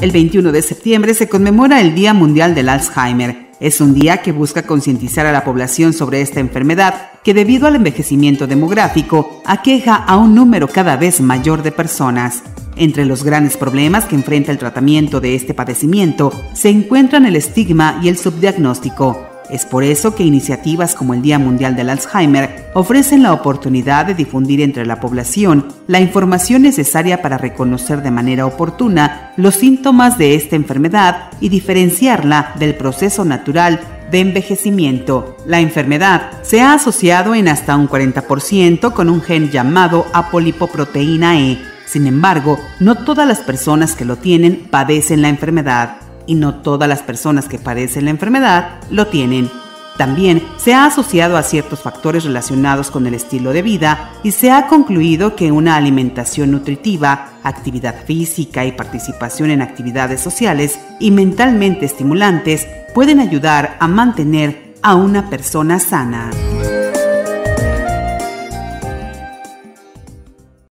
el 21 de septiembre se conmemora el Día Mundial del Alzheimer. Es un día que busca concientizar a la población sobre esta enfermedad que debido al envejecimiento demográfico aqueja a un número cada vez mayor de personas. Entre los grandes problemas que enfrenta el tratamiento de este padecimiento se encuentran el estigma y el subdiagnóstico. Es por eso que iniciativas como el Día Mundial del Alzheimer ofrecen la oportunidad de difundir entre la población la información necesaria para reconocer de manera oportuna los síntomas de esta enfermedad y diferenciarla del proceso natural de envejecimiento. La enfermedad se ha asociado en hasta un 40% con un gen llamado apolipoproteína E. Sin embargo, no todas las personas que lo tienen padecen la enfermedad y no todas las personas que padecen la enfermedad lo tienen. También se ha asociado a ciertos factores relacionados con el estilo de vida y se ha concluido que una alimentación nutritiva, actividad física y participación en actividades sociales y mentalmente estimulantes pueden ayudar a mantener a una persona sana.